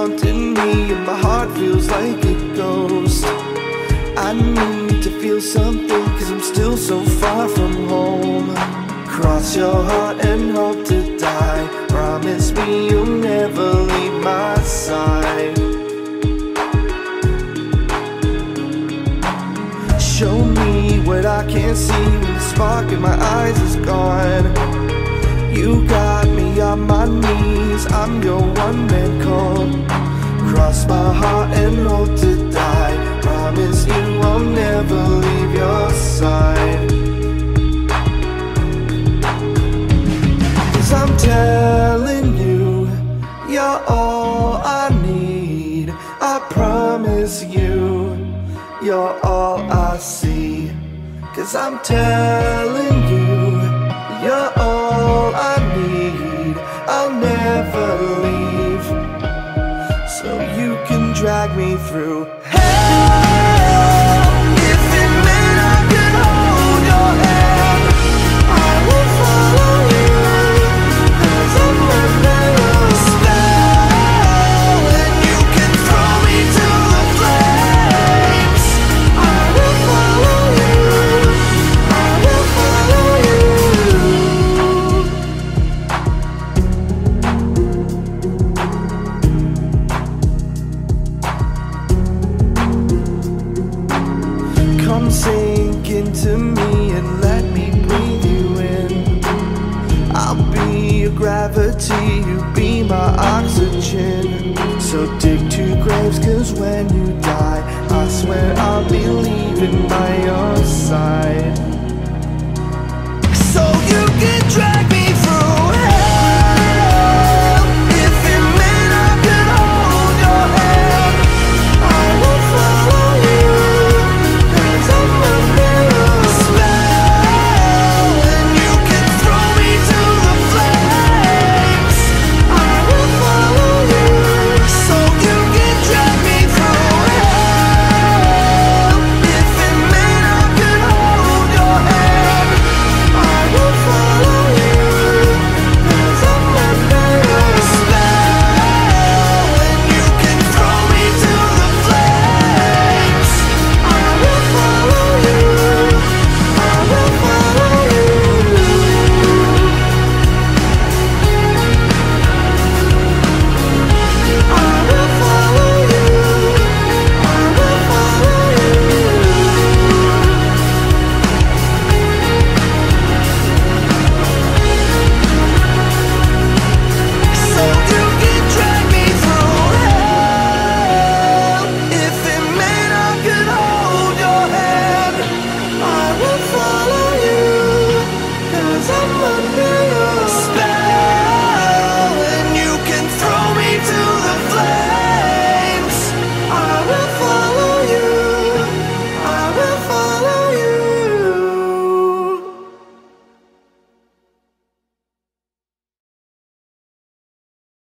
haunting me and my heart feels like a ghost. I need to feel something cause I'm still so far from home. Cross your heart and hope to die. Promise me you'll never leave my side. Show me what I can't see. When the spark in my eyes is gone. You got me on my knees, I'm your promise you, you're all I see. Cause I'm telling you, you're all I need. I'll never leave. So you can drag me through Come sink into me and let me breathe you in. I'll be your gravity, you be my oxygen. So dig two graves, cause when you die, I swear I'll be leaving by your side.